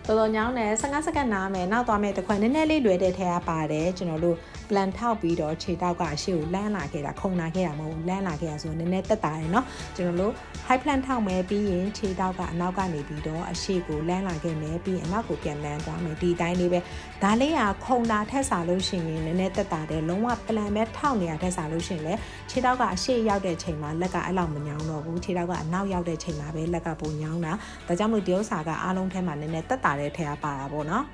တော်တော်ညောင်းတယ်15စက္ကန့်နားမယ်နောက်သွားမယ်တခွန်နည်းနည်းလေးလွယ်တဲ့ထဲကပါတယ်ကျွန်တော်တို့ plan ထောက်ပြီးတော့ခြေတောက်ကရှေ့ကိုလမ်းလာခဲ့တာခုံလာခဲ့တာမဟုတ်ဘူးလမ်းလာခဲ့တာဆိုတော့နည်းနည်းတက်တာရယ်เนาะကျွန်တော်တို့ high plan ထောက်မယ်ပြီးရင်ခြေတောက်ကအနောက်ကနေပြီးတော့အရှေ့ကိုလမ်းလာခဲ့မယ်ပြီးရင်အနောက်ကိုပြန်လမ်းသွားမယ်ဒီအတိုင်းလေးပဲဒါလေးကခုံတာထက်စားလို့ရှိရင်နည်းနည်းတက်တာတယ်လုံးဝ plan ပဲထောက်နေတာထက်စားလို့ရှိရင်လည်းခြေတောက်ကအရှေ့ရောက်တဲ့ချိန်မှာလက်ကအဲ့လောက်မညောင်းတော့ဘူးခြေတောက်ကအနောက်ရောက်တဲ့ချိန်မှာပဲလက်ကပုံညောင်းတာဒါကြောင့်မို့ဒီဥစ္စာကအားလုံးထဲမှာနည်းနည်းတက်တာတဲ့ထဲကပါတာပေါ့နော်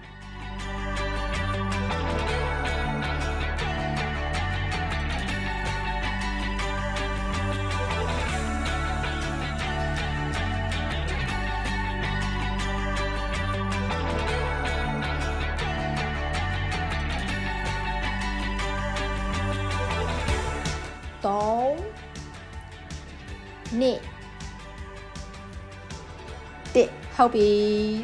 ဟုတ်ပြီ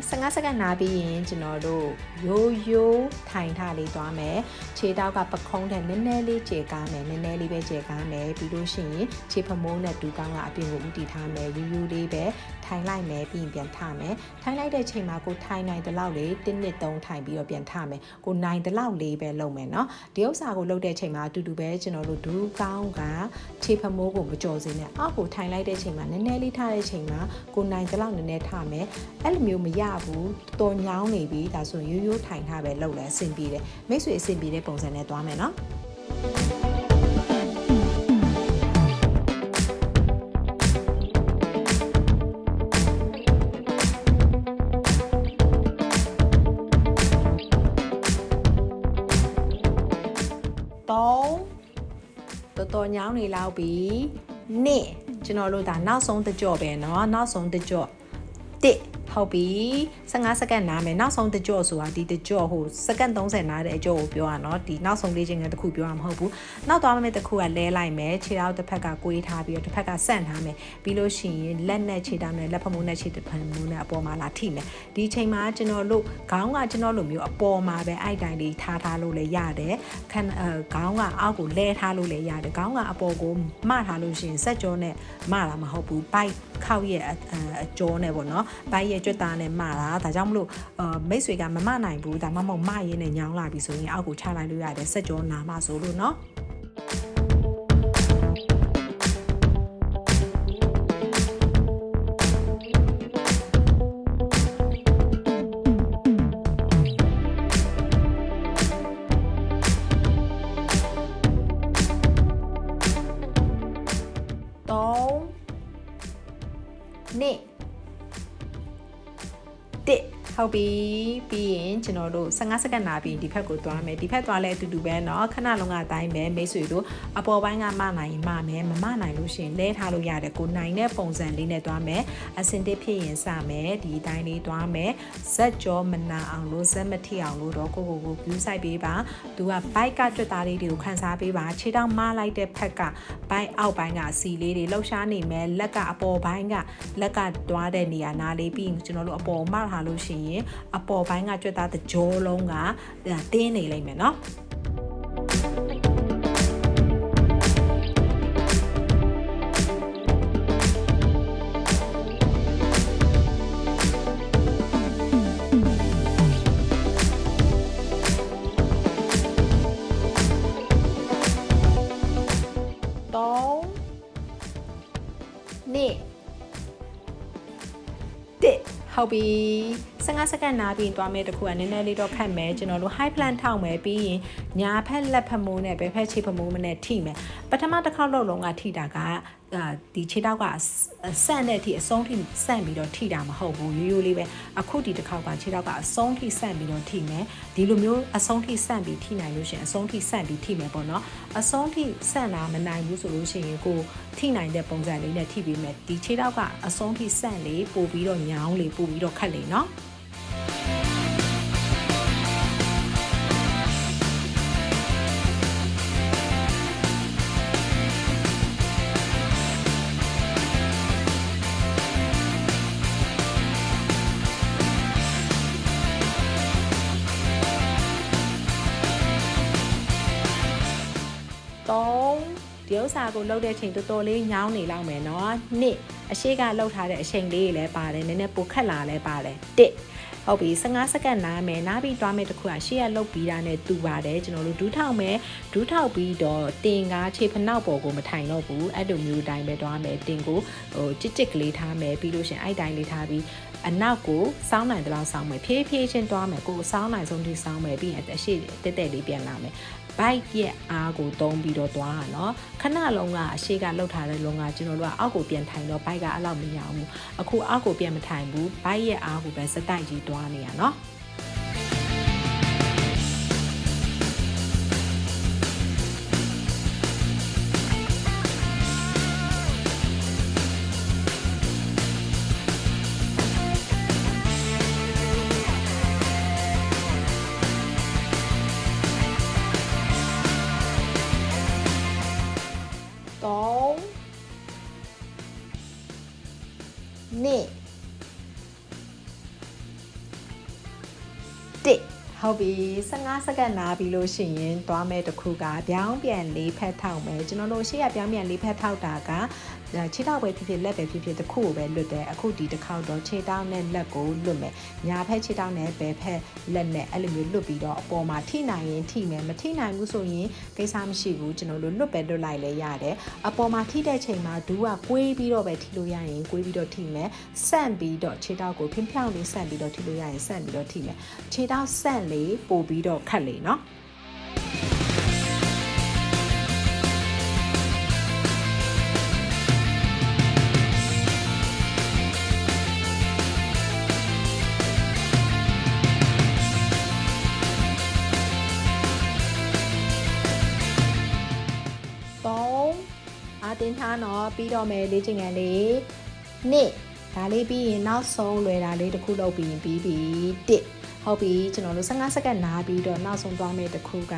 15စက္ကန့်နားပြီးရင်ကျွန်တော်တို့ရိုးရိုးထိုင်ထားလေးသွားမယ်ခြေတောက်ကပခုံးတဲ့နည်းနည်းလေးကျေကားမယ်နည်းနည်းလေးပဲကျေကားမယ်ပြီးလို့ရှိရင်ခြေဖမိုးနဲ့ဒူးကောင်းကအပြင်ကိုဥတီထားမယ်ရိုးရိုးလေးပဲထိုင်လိုက်မယ်ပြီးရင်ပြန်ထမယ်ထိုင်လိုက်တဲ့ချိန်မှာကိုထိုင်နိုင်တဲ့လောက်လေး1နှစ်3ထိုင်ပြီးတော့ပြန်ထမယ်ကိုနိုင်တဲ့လောက်လေးပဲလုပ်မယ်เนาะဒီဥစ္စာကိုလုပ်တဲ့ချိန်မှာအတူတူပဲကျွန်တော်တို့ဒူးကောင်းကခြေဖမိုးကိုမကြော်စေနဲ့အောက်ကိုထိုင်လိုက်တဲ့ချိန်မှာနည်းနည်းလေးထားတဲ့ချိန်မှာကိုနိုင်တဲ့လောက်နည်းနည်းထမယ် အဲ့လိုမျိုးမရဘူးတော်ညောင်းနေပြီဒါဆိုရိုးရိုးထိုင်ထားပဲလုပ်လဲအဆင်ပြေတယ်မိတ်ဆွေအဆင်ပြေတဲ့ပုံစံနဲ့သွားမယ်နော်တော်တော်ညောင်းနေလောက်ပြီနှစ်ကျွန်တော်တို့ဒါနောက်ဆုံးတကြော့ပဲเนาะနောက်ဆုံးတကြော့တစ် ဟုတ်ပြီ15စက္ကန့်နားမယ်နောက်ဆုံးတကြော့ဆိုတာဒီတကြော့ဟိုစက္ကန့်30နားတဲ့အကြော့ကိုပြောရအောင်ဒီနောက်ဆုံးလေးချင်းကတခုပြောရမှာမဟုတ်ဘူးနောက်သွားမယ့်တခုကလဲလိုက်မယ်ခြေထောက်တစ်ဖက်ကကိုေးထားပြီးတော့တစ်ဖက်ကဆန့်ထားမယ်ပြီးလို့ရှိရင်လက်နဲ့ခြေထောက်နဲ့လက်ဖမိုးနဲ့ခြေဖမိုးနဲ့အပေါ်မှာလာထိမယ်ဒီချိန်မှာကျွန်တော်တို့ခေါင်းကကျွန်တော်လိုမျိုးအပေါ်မှာပဲအဲ့တိုင်းလေးထားထားလို့လည်းရတယ်ခန်းခေါင်းကအောက်ကိုလဲထားလို့လည်းရတယ်ခေါင်းကအပေါ်ကိုမထားလို့ရှိရင်စက်ကြောနဲ့မတာမဟုတ်ဘူးပိုက်ခောက်ရဲ့အကြောနဲ့ပေါ့နော်ဘိုက်ရဲ့ကြွက်သားနဲ့မတာဒါကြောင့်မလို့မိတ်ဆွေကမမနိုင်ဘူးဒါမှမဟုတ်မရင်းနဲ့ညောင်းလာပြီဆိုရင်အောက်ကိုချလိုက်လို့ရတယ်စက်ကြောနာမဆိုလို့နော်နှစ် တစ်ဟုတ်ပြီပြီးရင်ကျွန်တော်တို့15စက္ကန့်နာပြီးဒီဘက်ကိုသွားမယ်ဒီဘက်သွားလဲအတူတူပဲเนาะခဏလုံးကအတိုင်းပဲမိတ်ဆွေတို့အပေါ်ပိုင်းကမနိုင်မမယ်မမနိုင်လို့ရှင်လဲထားလို့ရတယ်ကိုနိုင်တဲ့ပုံစံလေးနဲ့သွားမယ်အစင်တစ်ဖြစ်ရင်စမယ်ဒီအတိုင်းလေးသွားမယ်ဇက်ကြောမနာအောင်လို့ဇက်မထီအောင်လို့တော့ကိုကိုကို view site ပေးပါသူက bike ကကြွသားလေးတွေကိုခန်းစားပေးပါခြေထောက်မလိုက်တဲ့ဖက်က bike အောက်ပိုင်းကစီလေးတွေလှုပ်ရှားနေမယ်လက်ကအပေါ်ပိုင်းကလက်ကတွားတဲ့နေရာနားလေးပြီးကျွန်တော်တို့အပေါ်မထားလို့ရှိ ရင်အပေါ်ပိုင်းကကြွက်သားတကြောလုံးကတင်းနေလိမ့်မယ်နော်ဟုတ်ပြီ 15စက္ကန့်နားပြီးသွားမယ်တခုကနည်းနည်းလေးတော့ခတ်မယ်ကျွန်တော်တို့ high plan ထောက်မယ်ပြီးရင်ညာဖက်လက်ဖက်မိုးနဲ့ဘယ်ဖက်ခြေဖက်မိုးမနဲ့ထိမယ်ပထမတစ်ခေါက်လုံးလုံးကထိတာကဒီခြေထောက်ကဆန့်တဲ့အထိအဆုံးထိဆန့်ပြီးတော့ထိတာမဟုတ်ဘူးရိုးရိုးလေးပဲအခုဒီတစ်ခေါက်ကခြေထောက်ကအဆုံးထိဆန့်ပြီးတော့ထိမယ်ဒီလိုမျိုးအဆုံးထိဆန့်ပြီးထိနိုင်လို့ရှိရင်အဆုံးထိဆန့်ပြီးထိမယ်ပေါ့နော်အဆုံးထိဆန့်တာမနိုင်ဘူးဆိုလို့ရှိရင်ကိုထိနိုင်တဲ့ပုံစံလေးနဲ့ထိပြီးမယ်ဒီခြေထောက်ကအဆုံးထိဆန့်လေပို့ပြီးတော့ညောင်းလေပို့ပြီးတော့ခတ်လေနော် ကိုလှုပ်တဲ့ချိန်တော်တော်လေးညောင်းနေလောက်မယ်နော်နှစ်အရှိကလှုပ်ထားတဲ့အချိန်လေးလည်းပါတယ်နည်းနည်းပိုခက်လာလည်းပါတယ်တစ်ဟုတ်ပြီ15စက္ကန့်နားမယ်နားပြီးသွားမယ်တခုကရှေ့ကလှုပ်ပြီးတာနဲ့တူပါတယ်ကျွန်တော်တို့ဒူးထောက်မယ်ဒူးထောက်ပြီးတော့တင်ကားခြေဖနောက်ပေါ်ကိုမထိုင်တော့ဘူးအဲ့လိုမျိုးတိုင်းပဲသွားမယ်တင်ကိုဟိုကြစ်ကြစ်ကလေးထားမယ်ပြီးလို့ရှင်အဲ့တိုင်းလေးထားပြီးအနောက်ကိုစောင်းနိုင်တဲ့လောက်စောင်းမယ်ဖြည်းဖြည်းချင်းသွားမယ်ကိုစောင်းနိုင်ဆုံးထိစောင်းမယ်ပြီးရင်အရှိတက်တက်လေးပြန်လာမယ် ဘိုက်ရဲ့အားကိုသုံးပြီးတော့သွားတာနော်ခဏလုံးကအရှိကလှုပ်ထားတဲ့လုံးကကျွန်တော်တို့ကအောက်ကိုပြန်ထိုင်တော့ဘိုက်ကအဲ့လောက်မရဘူးအခုအောက်ကိုပြန်မထိုင်ဘူးဘိုက်ရဲ့အားကိုပဲစတိုက်ကြီးသွားနေရနော် ဟုတ်ပြီ15စက္ကန့်နားပြီးလို့ရှိရင်သွားမယ်တခုကပြောင်းပြန်လေးဖက်ထောက်မယ်ကျွန်တော်တို့ရှေ့ကပြောင်းပြန်လေးဖက်ထောက်တာက ခြေထောက်ပဲဖြစ်ဖြစ်လက်ပဲဖြစ်ဖြစ်တစ်ခုကိုပဲလွတ်တယ်အခုဒီတစ်ခေါက်တော့ခြေထောက်နဲ့လက်ကိုလွတ်မယ်ညာဖက်ခြေထောက်နဲ့ဘယ်ဖက်လက်နဲ့အဲ့လိုမျိုးလွတ်ပြီးတော့အပေါ်မှာထိနိုင်ရင်ထိမယ်မထိနိုင်ဘူးဆိုရင်ကိစ္စမရှိဘူးကျွန်တော်တို့လွတ်ပဲလွတ်လိုက်လဲရတယ်အပေါ်မှာထိတဲ့ချိန်မှာဒူးကကွေးပြီးတော့ပဲထိလို့ရရင်ကွေးပြီးတော့ထိမယ်ဆန့်ပြီးတော့ခြေထောက်ကိုဖျင်းဖြောင်းလေးဆန့်ပြီးတော့ထိလို့ရရင်ဆန့်ပြီးတော့ထိမယ်ခြေထောက်ဆန့်လေးပို့ပြီးတော့ခတ်လေနော် ပြီးတော့မယ်လေ့ကျင့်ခန်းလေးနှစ်ဒါလေးပြီးရင်နောက်ဆုံးလွယ်တာလေးတစ်ခုလုပ်ပြီးရင်ပြီးပြီတစ် ဟုတ်ပြီကျွန်တော်တို့15စက္ကန့်နားပြီးတော့နောက်ဆုံးသွားမယ့်တစ်ခုက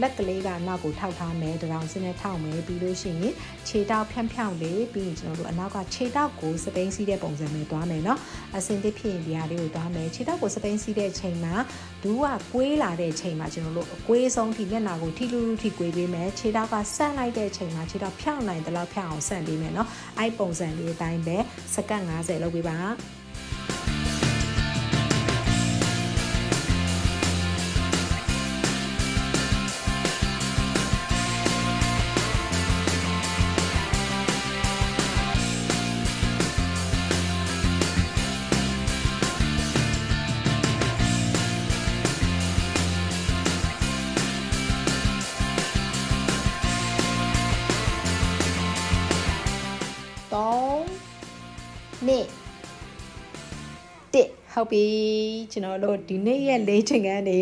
လက်ကလေးကနောက်ကိုထောက်ထားမယ်တရောင်စင်းနဲ့ထောက်မယ်ပြီးလို့ရှိရင်ခြေတောက်ဖြန့်ဖြောင်းလေးပြီးရင်ကျွန်တော်တို့အနောက်ကခြေတောက်ကိုစပိန်စီးတဲ့ပုံစံနဲ့သွားမယ်เนาะအစင်တစ်ဖြစ်ရင်ဒီဟာလေးကိုသွားမယ်ခြေတောက်ကိုစပိန်စီးတဲ့ချိန်မှာဒူးကကွေးလာတဲ့ချိန်မှာကျွန်တော်တို့အကွေးဆုံးထိမျက်နှာကိုထိလူလူထိကွေးပေးမယ်ခြေတောက်ကဆန့်လိုက်တဲ့ချိန်မှာခြေတောက်ဖြောင်းနိုင်တဲ့လောက်ဖြောင်းအောင်ဆန့်ပေးမယ်เนาะအဲ့ပုံစံလေးအတိုင်းပဲစက္ကန့်90လုပ်ပေးပါ ဟုတ်ပြီကျွန်တော်တို့ဒီနေ့ရဲ့လေးချင်ကန်းတွေ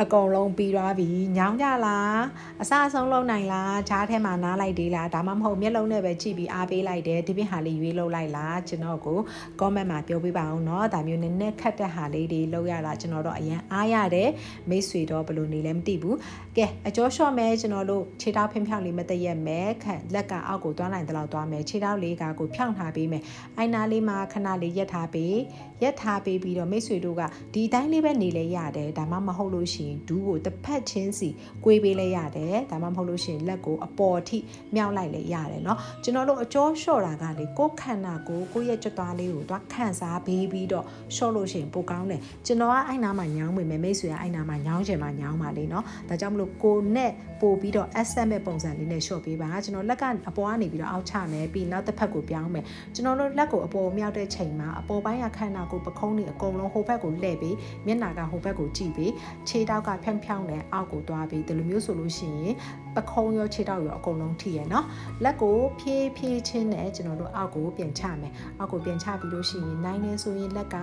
အကုန်လုံးပြီးသွားပြီညောင်းကြလားအစအဆုံးလုံးနိုင်လားဂျားထဲမှာနားလိုက်သေးလားဒါမှမဟုတ်မျက်လုံးနဲ့ပဲကြည့်ပြီးအားပေးလိုက်တယ်ဒီပြဟာလေးရွေးလုပ်လိုက်လားကျွန်တော်ကို comment မှာပြောပြပါအောင်เนาะဒါမျိုးနည်းနည်းခက်တဲ့ဟာလေးတွေလုပ်ရတာကျွန်တော်တို့အရင်အားရတယ်မိတ်ဆွေတော့ဘယ်လိုနေလဲမသိဘူးကဲအကျော်လျှော့မဲကျွန်တော်တို့ခြေထောက်ဖျင်းဖြောင်းလေးမတရက်မဲခန့်လက်ကအောက်ကိုသွားနိုင်တဲ့လောက်သွားမယ်ခြေထောက်လေးကကိုဖြောင်းထားပေးမယ်အိုင်နာလေးမှာခဏလေးရက်ထားပေးရက်ထားပေးပြီးတော့မိတ်ဆွေတို့ကဒီအတိုင်းလေးပဲနေလဲရတယ်ဒါမှမဟုတ်လို့ရှိ ရင်ဒူးကိုတစ်ဖက်ချင်းစီကွေးပေးလဲရတယ်ဒါမှမဟုတ်လို့ရှိရင်လက်ကိုအပေါ်ထိမြောက်လိုက်လဲရတယ်เนาะကျွန်တော်တို့အကျော်လျှော့တာကလေကိုယ်ခန္ဓာကိုကိုယ့်ရဲ့ကြွသွားလေးကိုသွားခန့်စားပေးပြီးတော့လျှော့လို့ရှိရင်ပိုကောင်းတယ်ကျွန်တော်ကအဲ့နာမှာညောင်းမိမယ်မိတ်ဆွေကအဲ့နာမှာညောင်းချင်မှညောင်းပါလေเนาะဒါကြောင့်မလို့ကိုနဲ့ပို့ပြီးတော့ asset မဲ့ပုံစံလေးနဲ့လျှော့ပေးပါကျွန်တော်လက်ကအပေါ်ကနေပြီးတော့အောက်ချမယ်ပြီးနောက်တစ်ဖက်ကိုပြောင်းမယ်ကျွန်တော်တို့လက်ကိုအပေါ်မြောက်တဲ့ချိန်မှာအပေါ်ပိုင်းကခန္ဓာကိုပခုံးတွေအကုန်လုံးဟိုဘက်ကိုလှည့်ပြီးမျက်နှာကဟိုဘက်ကိုကြည့်ပြီးခြေတော က်ကဖြန့်ဖြောင်းနဲ့အောက်ကိုသွားပြီးဒီလိုမျိုးဆိုလို့ရှိရင်ပခုံးရောခြေတောက်ရောအကုန်လုံးထိရယ်နော်လက်ကိုဖြည်းဖြည်းချင်းနဲ့ကျွန်တော်တို့အောက်ကိုပြန်ချမယ်အောက်ကိုပြန်ချပြီးလို့ရှိရင်နိုင်နေဆိုရင်လက်က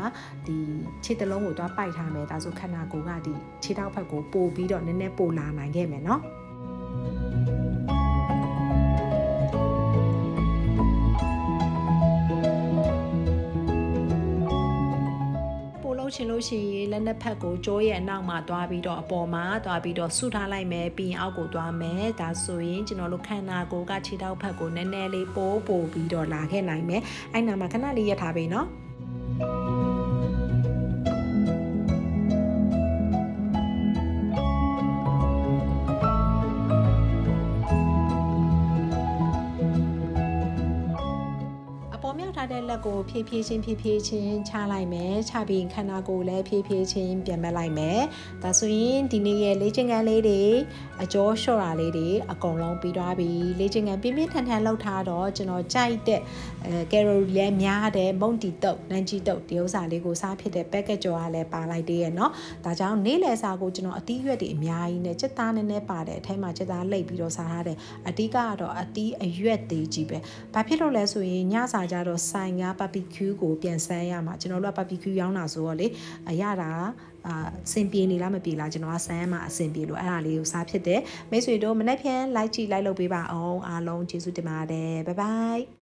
ဒီခြေတလုံးကိုသွားပိုက်ထားမယ်ဒါဆိုခန္ဓာကိုယ်ကဒီခြေတောက်ဘက်ကိုပို့ပြီးတော့နည်းနည်းပိုလာနိုင်ခဲ့မယ်နော် ချင်လို့ရှိရင်လက်နှစ်ဖက်ကိုကြောရဲ့အနောက်မှာသွားပြီးတော့အပေါ်မှာသွားပြီးတော့ဆုထားလိုက်မယ်ပြီးရင်အောက်ကိုသွားမယ်ဒါဆိုရင်ကျွန်တော်တို့ခန္ဓာကိုယ်ကခြေထောက်ဖက်ကိုနည်းနည်းလေးပိုးပို့ပြီးတော့လာခဲ့နိုင်မယ်အဲ့နာမှာခဏလေးရထားပြီနော် ဖြည်းဖြည်းချင်းဖြည်းဖြည်းချင်းချလိုက်မယ်ချပြီးခန္ဓာကိုယ်လည်းဖြည်းဖြည်းချင်းပြန်မလိုက်မယ်ဒါဆိုရင်ဒီနေ့ရဲ့လေ့ကျင့်ခန်းလေးတွေအကျော်လျှော့တာလေးတွေအကုန်လုံးပြီးသွားပြီလေ့ကျင့်ခန်းပြင်းပြင်းထန်ထန်လုပ်ထားတော့ကျွန်တော်ကြိုက်တဲ့အဲကယ်လိုရီလည်းများတဲ့မုန်တီတုတ်နန်ဂျီတုတ်ဒီဥစ္စာလေးကိုစားဖြစ်တဲ့ package ကြော်ကလည်းပါလိုက်သေးရဲ့เนาะဒါကြောင့်နေ့လယ်စာကိုကျွန်တော်အသီးရွက်တွေအများကြီးနဲ့စက်သားနည်းနည်းပါတဲ့အထဲမှာစက်သားလိပ်ပြီးတော့စားထားတယ်အဓိကကတော့အသီးအရွက်သေးကြီးပဲဘာဖြစ်လို့လဲဆိုရင်ညစာကြတော့ဆိုင်ကဘာ ဘီကျူးကိုပြန်ဆန်းရမှာကျွန်တော်တို့ကဘာဘီကျူးရောင်းတာဆိုတော့လေအရတာအာစင်ပြေနေလားမပြေလားကျွန်တော်ကဆန်းရမှာအစင်ပြေလို့အဲ့ဒါလေးကိုစားဖြစ်တယ်မိတ်ဆွေတို့မနေ့ပြန် like ကြည့် like လုပ်ပေးပါအောင်အားလုံးကျေးဇူးတင်ပါတယ် bye bye